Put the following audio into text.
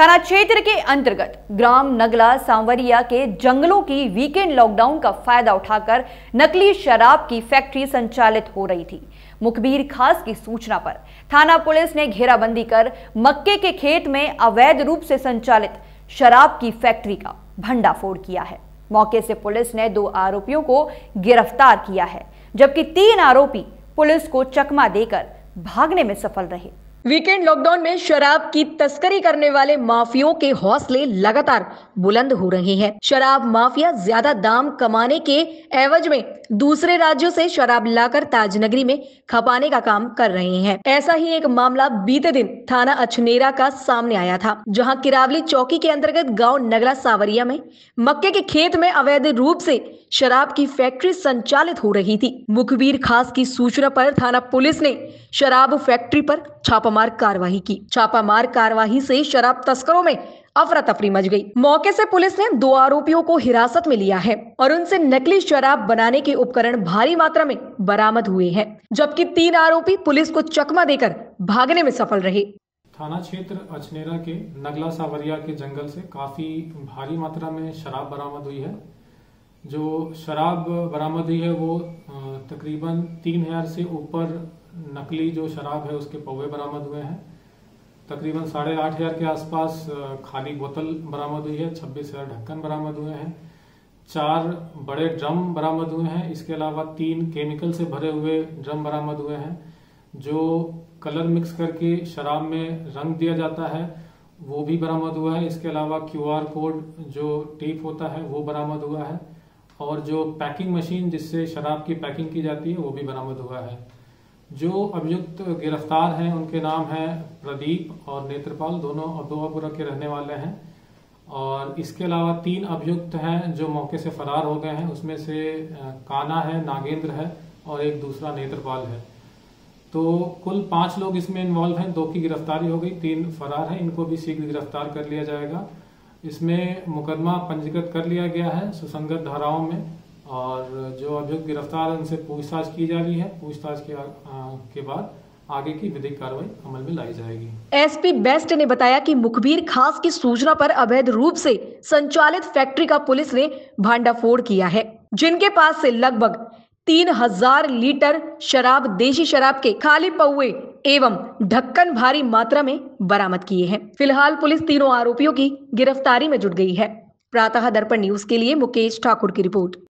थाना क्षेत्र के अंतर्गत ग्राम नगला सांवरिया के जंगलों की वीकेंड लॉकडाउन का फ़ायदा उठाकर नकली शराब की फैक्ट्री संचालित हो रही थी। मुखबिर खास की सूचना पर थाना पुलिस ने घेराबंदी कर मक्के के खेत में अवैध रूप से संचालित शराब की फैक्ट्री का भंडाफोड़ किया है। मौके से पुलिस ने दो आरोपियों को गिरफ़्तार किया है, जबकि तीन आरोपी पुलिस को चकमा देकर भागने में सफल रहे। वीकेंड लॉकडाउन में शराब की तस्करी करने वाले माफियों के हौसले लगातार बुलंद हो रहे हैं। शराब माफिया ज़्यादा दाम कमाने के एवज में दूसरे राज्यों से शराब लाकर ताजनगरी में खपाने का काम कर रहे हैं। ऐसा ही एक मामला बीते दिन थाना अछनेरा का सामने आया था, जहाँ किरावली चौकी के अंतर्गत गाँव नगला सावरिया में मक्के के खेत में अवैध रूप से शराब की फैक्ट्री संचालित हो रही थी। मुखबिर खास की सूचना पर थाना पुलिस ने शराब फैक्ट्री पर छापामार कार्रवाई की। छापामार कार्रवाई से शराब तस्करों में अफरा तफरी मच गई। मौके से पुलिस ने दो आरोपियों को हिरासत में लिया है और उनसे नकली शराब बनाने के उपकरण भारी मात्रा में बरामद हुए हैं, जबकि तीन आरोपी पुलिस को चकमा देकर भागने में सफल रहे। थाना क्षेत्र अचनेरा के नगला सावरिया के जंगल से काफ़ी भारी मात्रा में शराब बरामद हुई है। जो शराब बरामद हुई है वो तकरीबन तीन हज़ार से ऊपर नकली जो शराब है, उसके पौवे बरामद हुए हैं। तकरीबन साढ़े आठ हज़ार के आसपास खाली बोतल बरामद हुई है, छब्बीस हज़ार ढक्कन बरामद हुए हैं। चार बड़े ड्रम बरामद हुए हैं, इसके अलावा तीन केमिकल से भरे हुए ड्रम बरामद हुए हैं, जो कलर मिक्स करके शराब में रंग दिया जाता है, वो भी बरामद हुआ है। इसके अलावा क्यूआर कोड जो टेप होता है, वो बरामद हुआ है, और जो पैकिंग मशीन जिससे शराब की पैकिंग की जाती है, वो भी बरामद हुआ है। जो अभियुक्त गिरफ़्तार हैं, उनके नाम हैं प्रदीप और नेत्रपाल। दोनों अब्दुआपुरा के रहने वाले हैं। और इसके अलावा तीन अभियुक्त हैं जो मौके से फरार हो गए हैं। उसमें से काना है, नागेंद्र है और एक दूसरा नेत्रपाल है। तो कुल पाँच लोग इसमें इन्वॉल्व हैं। दो की गिरफ्तारी हो गई, तीन फरार हैं। इनको भी शीघ्र गिरफ़्तार कर लिया जाएगा। इसमें मुकदमा पंजीकृत कर लिया गया है सुसंगत धाराओं में। और जो अभियुक्त गिरफ़्तार है उनसे पूछताछ की जा रही है। पूछताछ के, के बाद आगे की विधिक कार्रवाई अमल में लाई जाएगी। एसपी बेस्ट ने बताया कि मुखबिर खास की सूचना पर अवैध रूप से संचालित फैक्ट्री का पुलिस ने भांडाफोड़ किया है जिनके पास से लगभग तीन हज़ार लीटर शराब देशी शराब के खाली पौए एवं ढक्कन भारी मात्रा में बरामद किए हैं। फ़िलहाल पुलिस तीनों आरोपियों की गिरफ्तारी में जुट गई है। प्रातः दर्पण न्यूज़ के लिए मुकेश ठाकुर की रिपोर्ट।